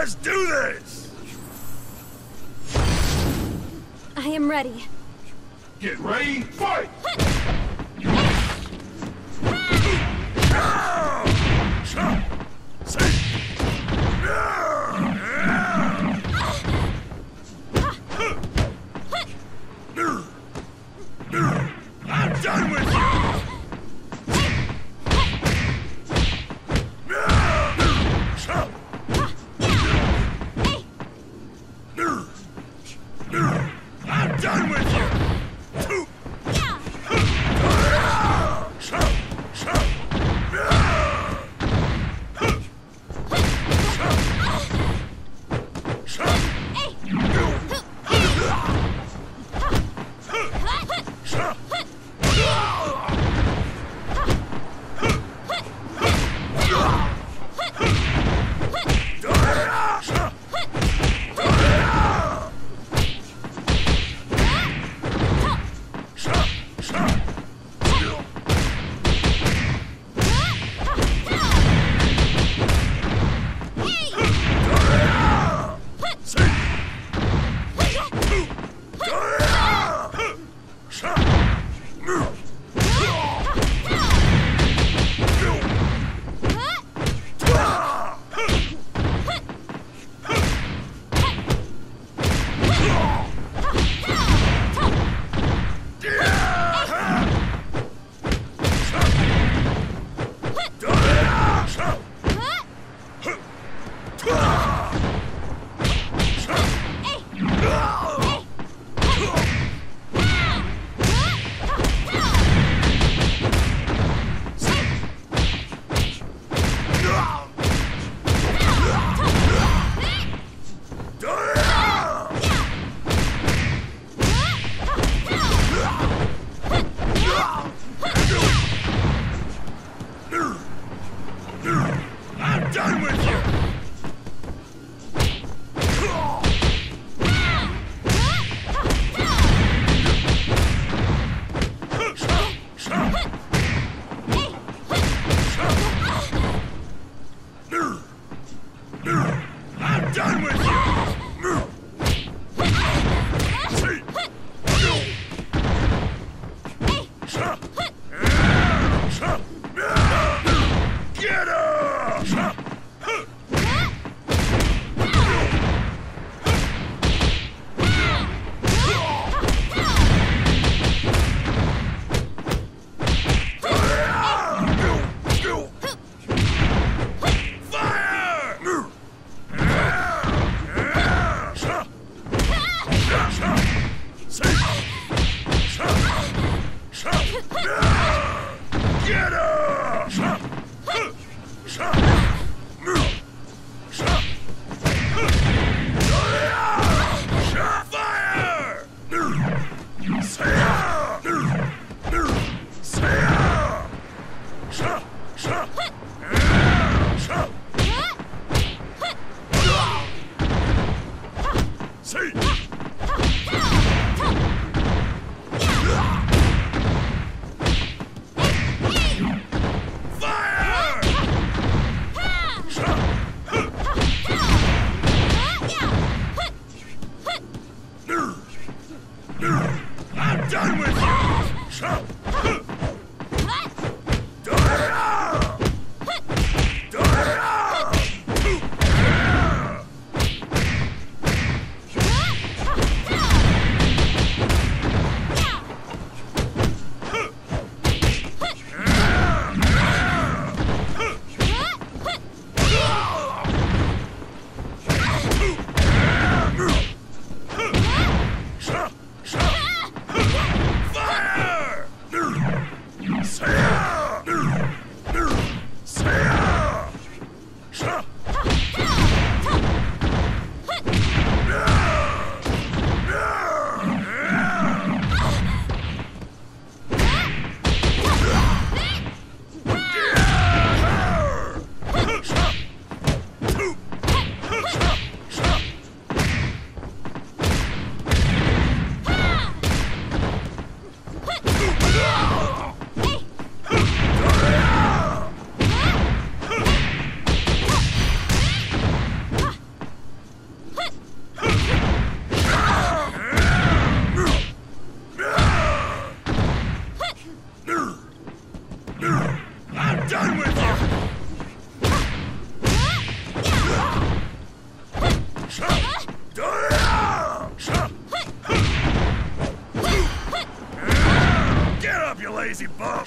Let's do this! I am ready. Get ready, fight! Ah! Ah! Ah! I'm I'm done with you! I'm done with you! Shut up! lazy bum!